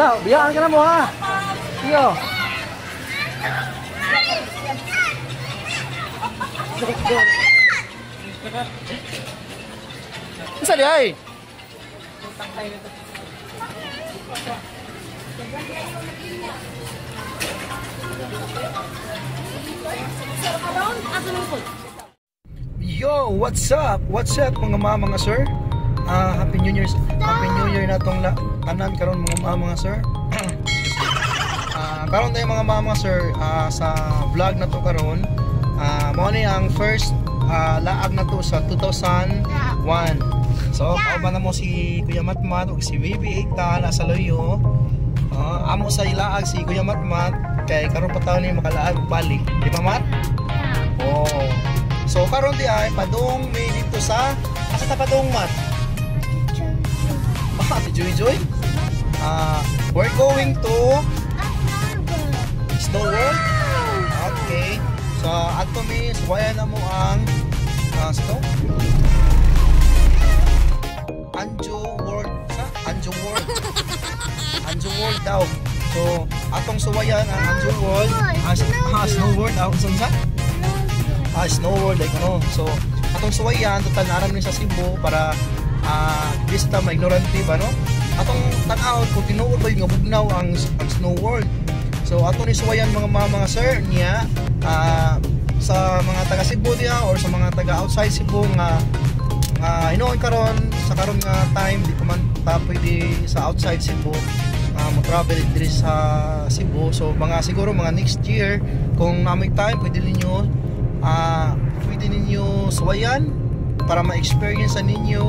Na, biyaan ka na mo ha. Iyo. Isa di ay. Yo, what's up? What's up mga mga mga sir? Ah, happy New Year. Happy New Year na tong tanan karon mga mga mga sir. Ah, karon tayo mga mga mga sir ah, sa vlog na to karon. Ah, mo ni ang first ah, laag na to sa 2001. So, kauban na mo si Kuya Matmat ug si Baby Ikta na sa loyo. Ah, amo sa ilaag si Kuya Matmat kay karon pa taon ni makalaag og balik. Di ba, Mat? Oh. So karon di ay padung may dito sa asa ta padung mat? Ah, si Joy Joy. Ah, we're going to Snow World. Okay. So ato mi suwayan na mo ang uh, snow. Anjo World sa Anjo World. Anjo World daw. So atong suwayan ang Anjo World. Ah, ah, Snow World ako sa ah, Snow World like ano. So, atong suwayan total naram ni sa Cebu para ah bista ma ignorante ba no? Atong tan-aw kung tinuod ba nga bugnaw ang, ang Snow World. So, ato ni suwayan mga mga, mga sir niya ah sa mga taga Cebu diya or sa mga taga outside Cebu nga nga hinuon karon sa karon nga time di ko man ta pwede sa outside Cebu uh, mo travel diri sa Cebu so mga siguro mga next year kung namay time pwede ninyo ah pwede ninyo suwayan para ma-experience sa ninyo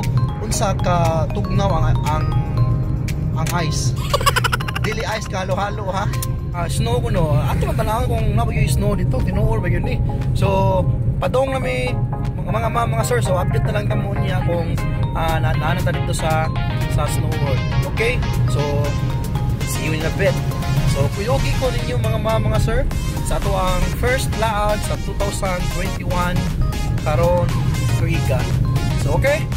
unsa ka tugnaw ang ang ang ice. Dili ice ka halo-halo ha? Ah, snow ko no. Ato man tanawon kung nabo yung snow dito tinuor ba yun eh so padong na may mga mga mga, mga sir so update na lang kamo niya kung uh, na naanan ta dito sa sa snow world. Okay? So see you in a bit. So kuyogi ko ninyo mga mga mga sir sa ato ang first laad sa 2021 karon Riga. So okay?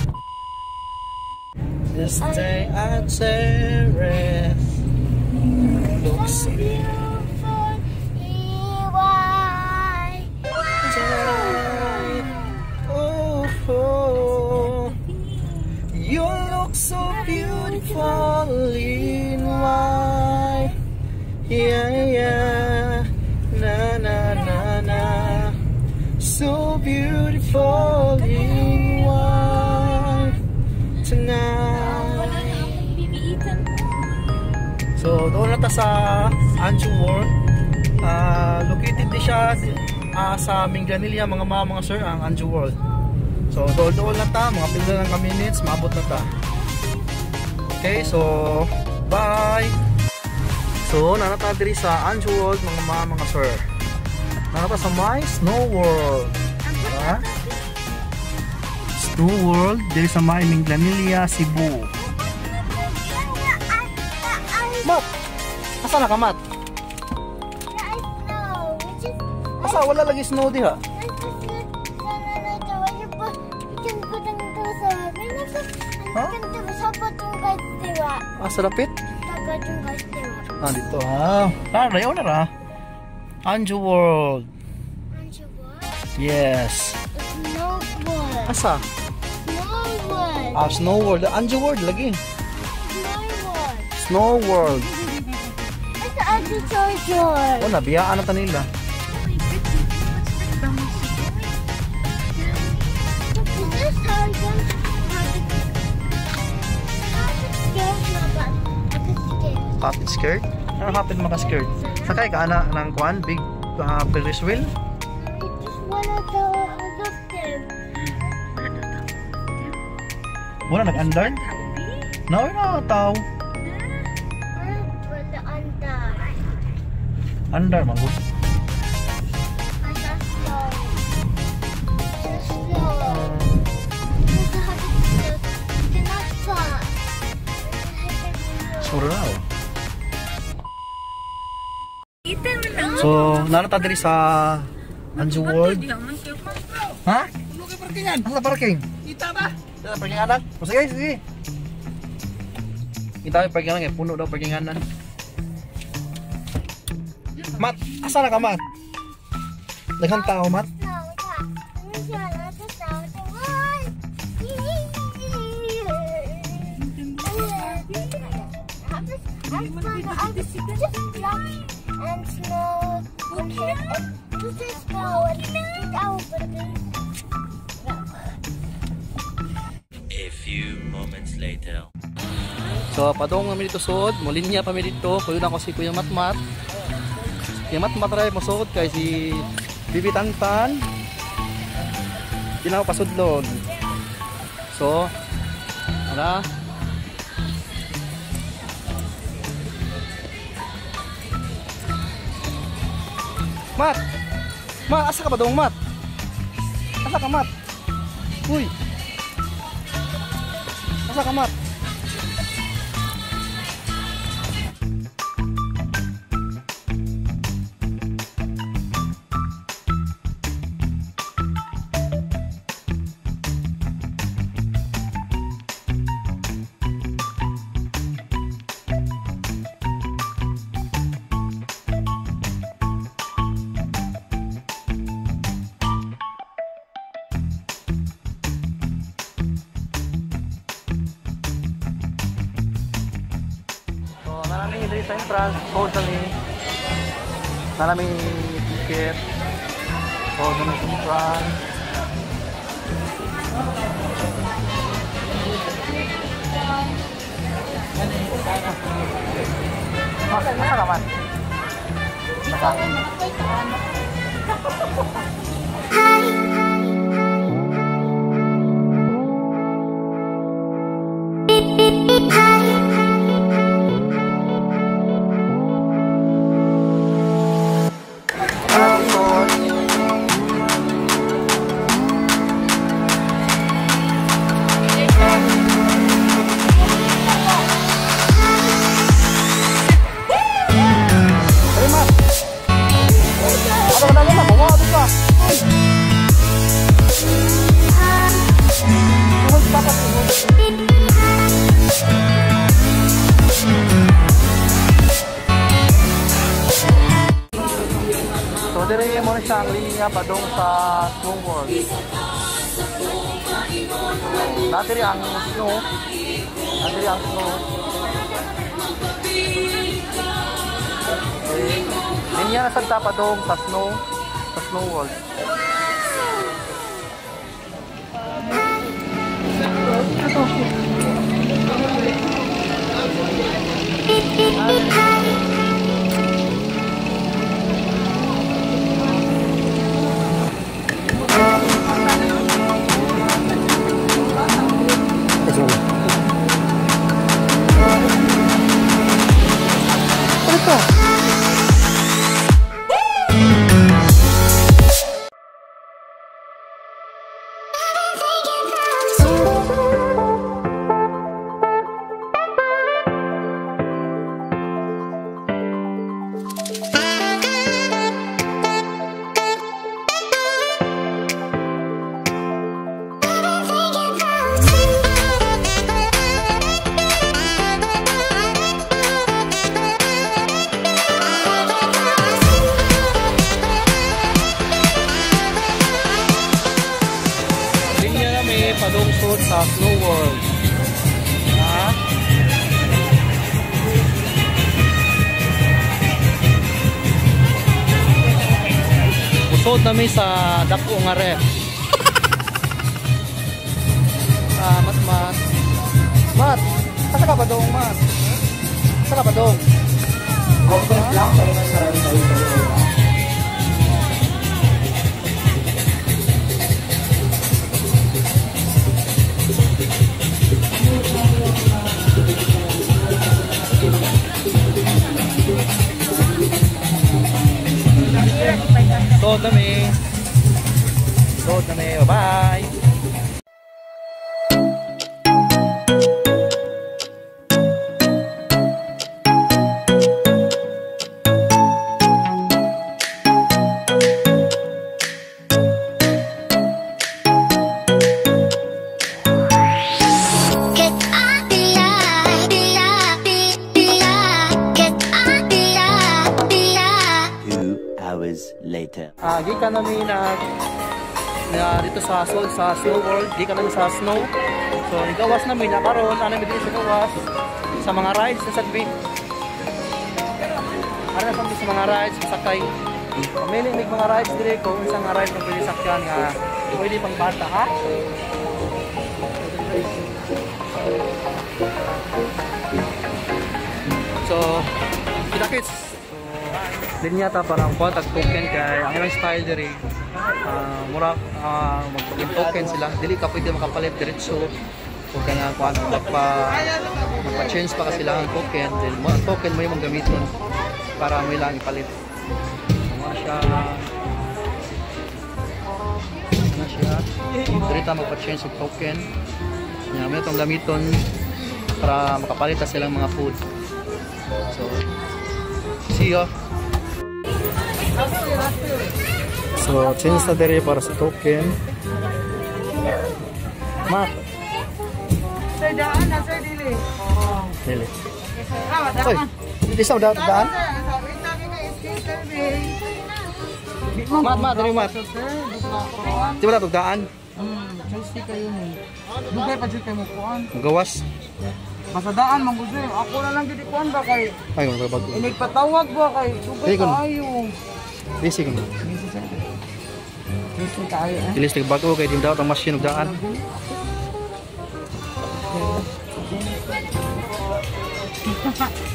This day at Ceres looks bright. Oh, oh, you look so beautiful So, doon na ta sa Anju World. Ah, located din siya ah, sa Minganilla, mga mga mga sir, ang Anju World. So, doon na ta, mga pila lang ka minutes, maabot na ta. Okay, so, bye! So, nanata diri sa Anju World, mga mga mga sir. Nanata sa My Snow World. Diba? Snow World, diri sa My Minganilla, Cebu. Mat! Asa na ka, Mat? Asa, wala lagi snow diha. Asa lapit? Ah, dito ha. Ah, rayo na ra. Anju World. Yes. Asa? Ah, Snow World. Anju World lagi. Snow World. Oh, nabiyaan na ta nila. Poppet skirt? Ano hapit maka skirt? Sakay ka ana ng kwan, big uh, Ferris wheel? Wala nag-unlearn? No, no. Under man gud. Sure na. oh. So, nanata diri sa Anju World. Ha? Ano parking? Kita ba? Sa parking anak? O sige, sige. Kita yung parkingan kay puno daw parkinganan. Mat, asa na ka Mat? Daghang tao Mat? A few moments later. So, padong kami dito suod. Mulinya kami dito. Kuyo na ko si Kuya Matmat. Rin mo suod kay si Bibi Tantan. Di na ako pasudlon. So, wala. Mat! Mat, asa ka ba dong, Mat? Asa ka, Mat? Uy! Asa ka, Mat? sa entrance, total ni. Sana ticket. Total na sa entrance. Ang snow. Natiri ang snow. Okay. Linya na sa pa doon sa snow. Sa Snow World. Ito. Linya asa ka ba dong, mat? Asa ka ba dong? Suod na may. Suod na may. Bye-bye. Get out the kami na, na dito sa sa snow world, di kami sa snow. So igawas namin na karon ano mi dito sa gawas sa mga rides sa Sadbi. Ano na sa mga rides sakay. Pamili mig mga rides dire kung unsa nga ride nga pwede sakyan nga pwede pang bata ha. So, kita kits. Din yata parang contact token kay ang ilang style diri. Ah mura uh, magpagin token sila. Dili ka pwede makapalit diretso. O kaya kuan magpa magpa-change pa kasi lang ang token then mo token mo yung gamiton para mo ilang ipalit. Mo siya. Ano siya. Diri ta magpa-change og token. Nya mo itong gamiton para makapalit silang mga food. So see ya So, change na dere para sa token. Mat. Sir, daan na, sir, dili. Dili. Oy, hindi sa daan. daan? Sir. Mat, mat, dali mat. Di ba na? Hmm, Chelsea kayo ni. Dugay pa jud kay mo kuan. Gawas. Basta daan man gud. Ako na lang gid kuan ba kay Ay, mga bago. inigpatawag ba kay dugay kun. kayo. Ka na. Busy sir. Busy kayo eh. Ilis nagbago kay di daw ang machine ug daan.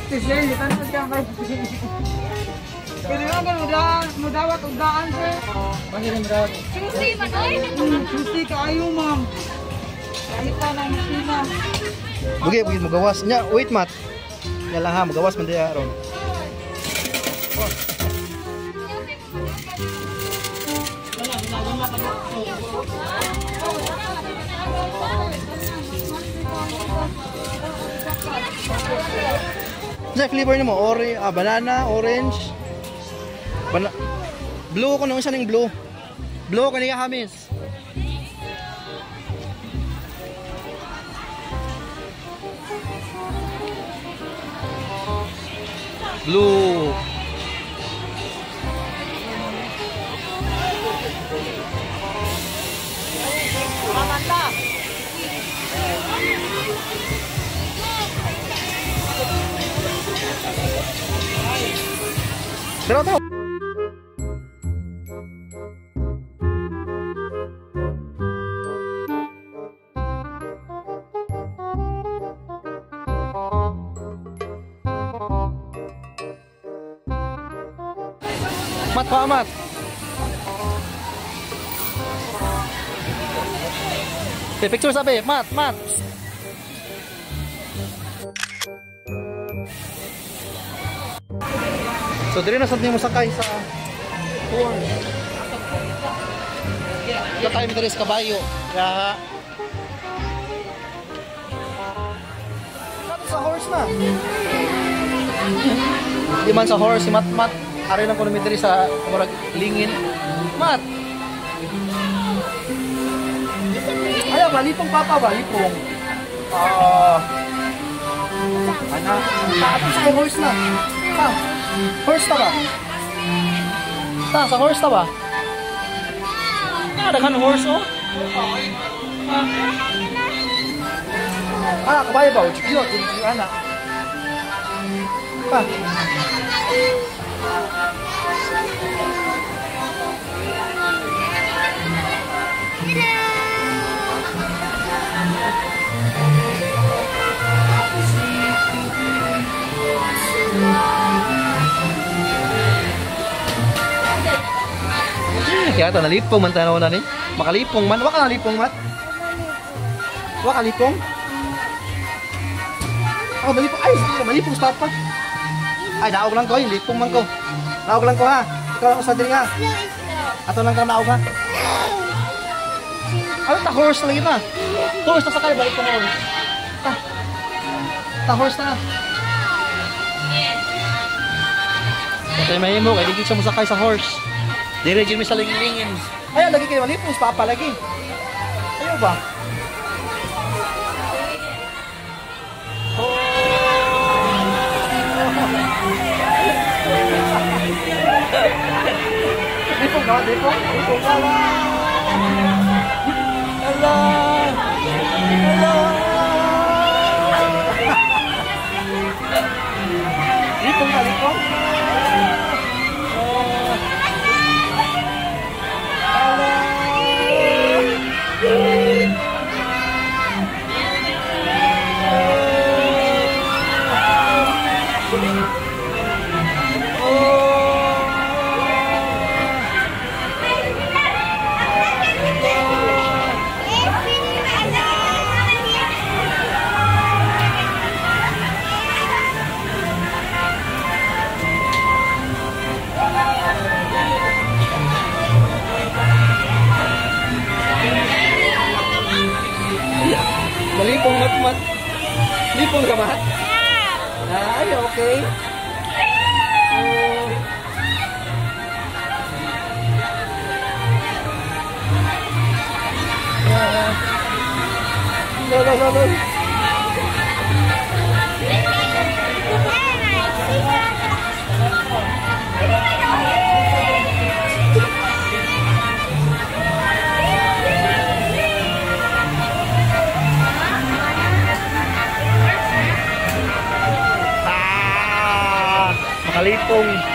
Sir, di tanong siya kay. Pero nga gan mudaan, mudawat og daan sir. Bakit ang dawat? Hmm, Susi kayo ma'am. Kahit pa na sila. Bugi, bugi mo gawas. Nya, wait mat. Nya lang ha, magawas man diya ron. Sa flavor nimo, ori, ah, banana, orange. Bana blue ko nung isa ning blue. Blue kaniya hamis. Blue. Pero tao. Mat pa mat. Okay, picture sabi, mat, mat. So diri na sa mo sakay sa tour. Ito tayo diri sa kabayo. Kaya sa horse na. Di man sa horse si Mat Mat. Ari lang ko na diri sa murag lingin. Mat. Ayaw, balipong papa, balipong. Ah. Anak, tato sa horse na. Ha? Horse ta ba? Ta, sa horse ta ba? Ah, daghan horse oh. Ah, kabayo ba? Cute, yung anak. Pa. Kaya ito, nalipong man tanaw na ni. Makalipong man. Waka nalipong man. Waka lipong. Oh, malipong. Ay, sige, malipong sa papa. Ay, naog lang ko. Ay, lipong man ko. Naog lang ko ha. Ikaw lang sa diri nga. Ato lang ka naog ha. Ano ta horse lagi ta? Horse na sakay balik ko horse. Ta. Ta horse na. Ito yung mahimo, kaya di siya musakay sa horse. Dire mi sa lingin-lingin. Lagi kayo malipong sa papa lagi. Ayaw ba? Lipong ka, lipong. Lipong ka Oh.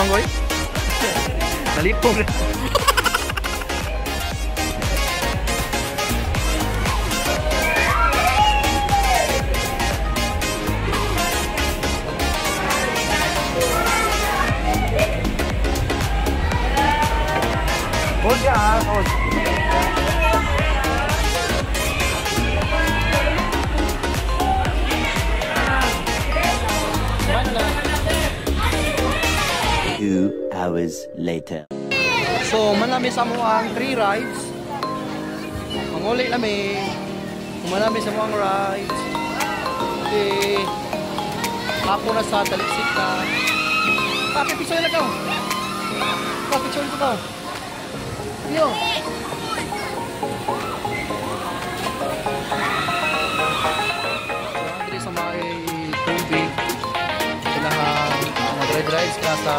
mongol So, manami sa ang three rides. Manguli nami. Manami sa ang rides. Okay. Ako na sa taliksik na. Papi, pisoy na ka. Papi, pisoy na ka. Yo. Dili sa may tubig. Kailangan uh, mag-ride-rides ka sa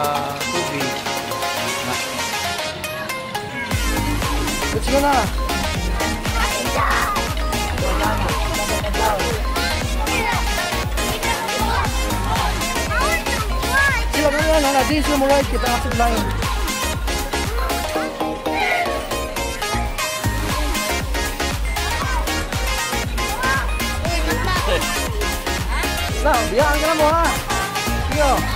Let's go na. Sila na na na. This is mo right. Kita sa line. Na, biyaan ka na mo ha. Sige.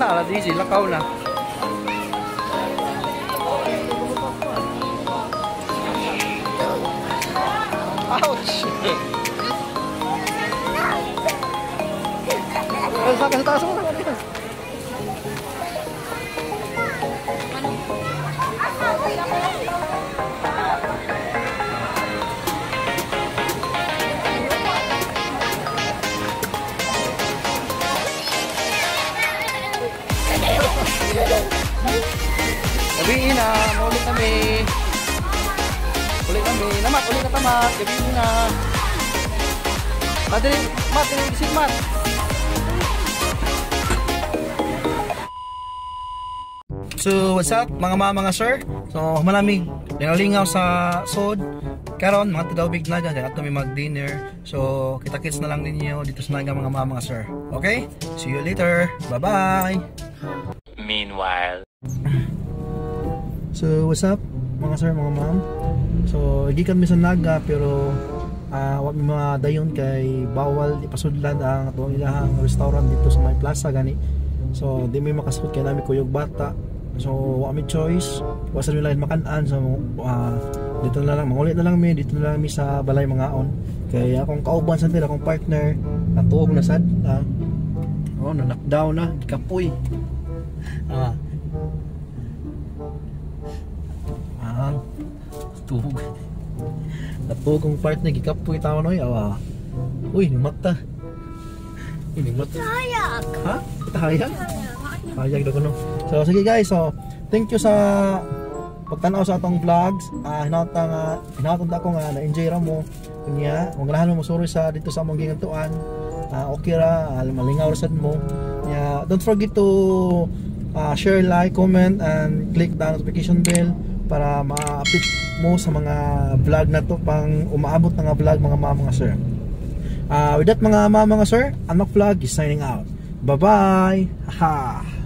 Kabiyaan ta, ala di lakaw na. Ouch! Namat, ulit na. Madali, mat, isip mat. So, what's up mga mga mga sir? So, malamig lingaw-lingaw sa sod. Karon mga tidawbig na dyan, at kami mag-dinner. So, kita-kits na lang ninyo dito sa naga mga mga mga sir. Okay? See you later. Bye-bye! Meanwhile. So, what's up mga sir, mga ma'am? So, hindi kami sa Naga pero ah wa mi mga dayon kay bawal ipasudlan ang atong ilahang restaurant dito sa may plaza gani. So, di may makasud kay nami kuyog bata. So, wa mi choice. Wa sa nila makan-an so ah, dito na lang mangulit na lang mi dito na lang mi sa balay mangaon. Kay akong kauban sa tila akong partner natuog na sad. Ah. Oh, na knockdown na, kapoy. Ah. Ah, tuhog. Natugong kong partner, gikapoy tao noy. Awa. Uy, nimata. Uy, nimata. Kayak. Ha? Tahayag? Tahayag daw ko no. So, sige guys. So, thank you sa pagtanaw sa atong vlogs. Ah, hinauta nga, hinauta ko nga na-enjoy ra mo. Kunya, kung ganahan mo sorry sa dito sa among gingantuan. Ah, okay ra, ah, malingaw ra sad mo. Yeah, don't forget to ah, share, like, comment, and click the notification bell para ma-update mo sa mga vlog na to pang umaabot na nga vlog mga mga mga sir. Ah, with that mga mga mga sir, Amak Vlog is signing out. Bye-bye! Ha!